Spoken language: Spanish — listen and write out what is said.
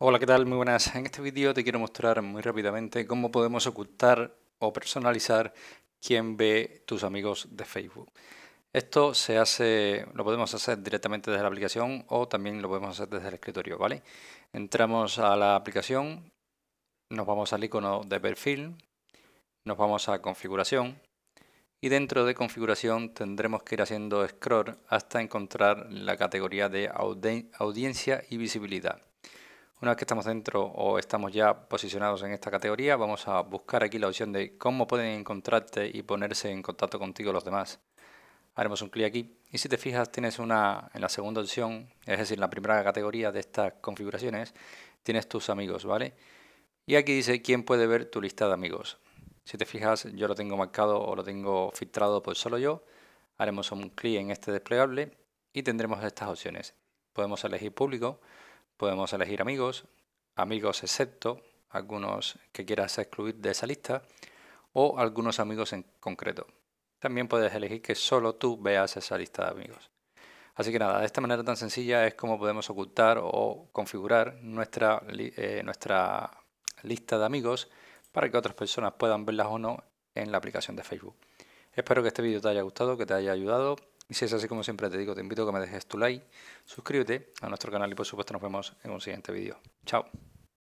Hola, ¿qué tal? Muy buenas. En este vídeo te quiero mostrar muy rápidamente cómo podemos ocultar o personalizar quién ve tus amigos de Facebook. Esto se hace, lo podemos hacer directamente desde la aplicación o también lo podemos hacer desde el escritorio, ¿vale? Entramos a la aplicación, nos vamos al icono de perfil, nos vamos a configuración y dentro de configuración tendremos que ir haciendo scroll hasta encontrar la categoría de audiencia y visibilidad. Una vez que estamos dentro o estamos ya posicionados en esta categoría, vamos a buscar aquí la opción de cómo pueden encontrarte y ponerse en contacto contigo los demás. Haremos un clic aquí y si te fijas tienes una en la segunda opción, es decir, la primera categoría de estas configuraciones, tienes tus amigos, ¿vale? Y aquí dice quién puede ver tu lista de amigos. Si te fijas, yo lo tengo marcado o lo tengo filtrado por solo yo. Haremos un clic en este desplegable y tendremos estas opciones. Podemos elegir público, Podemos elegir amigos, amigos excepto, algunos que quieras excluir de esa lista o algunos amigos en concreto. También puedes elegir que solo tú veas esa lista de amigos. Así que nada, de esta manera tan sencilla es como podemos ocultar o configurar nuestra, eh, nuestra lista de amigos para que otras personas puedan verlas o no en la aplicación de Facebook. Espero que este vídeo te haya gustado, que te haya ayudado y si es así como siempre te digo, te invito a que me dejes tu like, suscríbete a nuestro canal y por supuesto nos vemos en un siguiente vídeo. Chao.